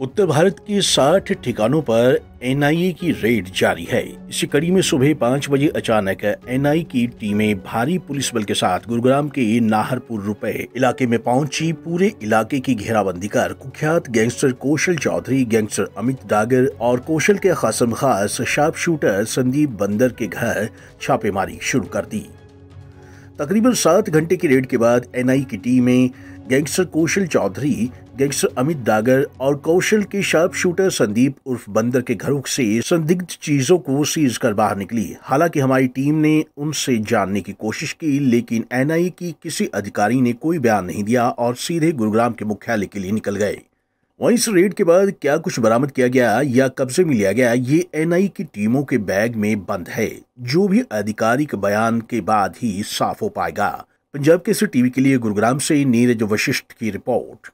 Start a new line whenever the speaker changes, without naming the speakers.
उत्तर भारत के 60 ठिकानों पर एनआईए की रेड जारी है। इसी कड़ी में सुबह पाँच बजे अचानक एनआई की टीमें भारी पुलिस बल के साथ गुरुग्राम के नाहरपुर रुपए इलाके में पहुँची। पूरे इलाके की घेराबंदी कर कुख्यात गैंगस्टर कौशल चौधरी, गैंगस्टर अमित डागर और कौशल के खासम खास शार्प शूटर संदीप बंदर के घर छापेमारी शुरू कर दी। तकरीबन सात घंटे की रेड के बाद एनआई की टीमें गैंगस्टर कौशल चौधरी, गैंगस्टर अमित दागर और कौशल के शार्प शूटर संदीप उर्फ़ बंदर के घरों से संदिग्ध चीज़ों को सीज कर बाहर निकली। हालाँकि हमारी टीम ने उनसे जानने की कोशिश की, लेकिन एनआई की किसी अधिकारी ने कोई बयान नहीं दिया और सीधे गुरुग्राम के मुख्यालय के लिए निकल गए। वहीं इस रेड के बाद क्या कुछ बरामद किया गया या कब्जे में लिया गया, ये एनआई की टीमों के बैग में बंद है, जो भी आधिकारिक बयान के बाद ही साफ़ हो पाएगा। पंजाब के सी टीवी के लिए गुरुग्राम से नीरज वशिष्ठ की रिपोर्ट।